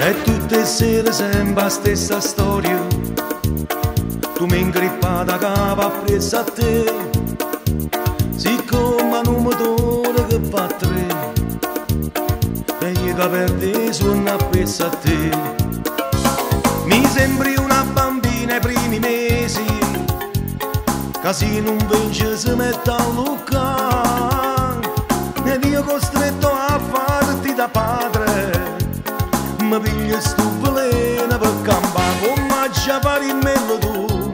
E tutte sere sempre la stessa storia. Tu mi ingrippata capo appresso a te. Siccome un motore che fa tre E io che perdi sono appresso a te. Mi sembri una bambina ai primi mesi se non vince si mette a luccare bilje stuple na bakamba Uma javari melodu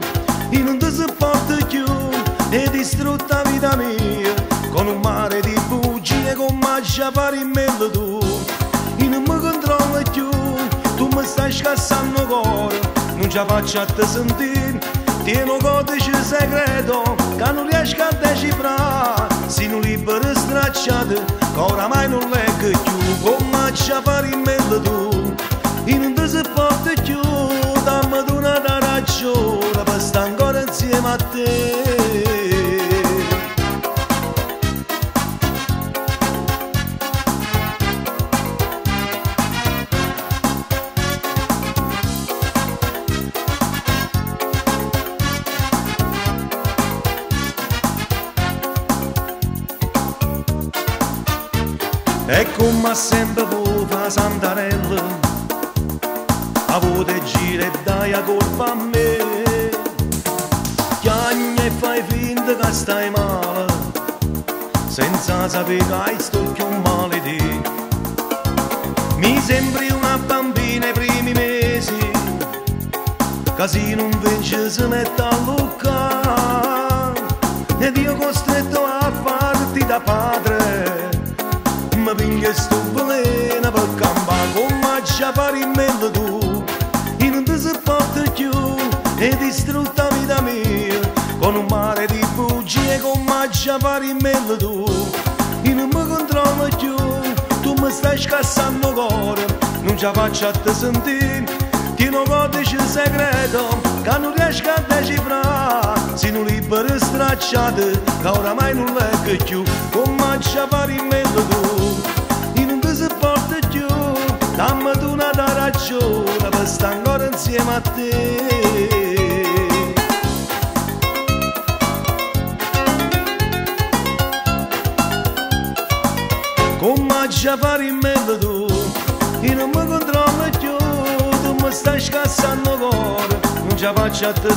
In un dezăpată chiu E distrutta vita mia Con un mare di bugie Con ma javari melodu In mă controlă chiu Tu mă stai ca să nu gor Nu ce faci atât sentin Tiene un codice segreto Ca nu riesci a decifra Si nu liberă stracciată Că oramai nu legă chiu Con ma javari melodu in e non ti sopporto più dammi una ragione per stare ancora insieme a te. E come sempre fa Santarello A volte gira e dai a colpa a me. Chiagna e fai finta che stai male. Senza sapere che hai più male di Mi sembri una bambina ai primi mesi. Se non vince si mette a luccare Ed io costretto a farti da padre. Mi piglia sto veleno per campare come già pari in mello tu distrutta vita mia con un mare di bugie come già pari in mello tu. E non mi controllo più tu mi stai scassando il cuore. Non ce la faccio a te sentire tieno codice segreto che non riesco a decifrare. Sono libero stracciato che oramai non leggo più come già pari in mello tu e non ti sopporto più dammi tu una ragione per stare ancora insieme a te Javari me dadu e não me controla në gju Du më staj shka sa në gorë Në gjava që të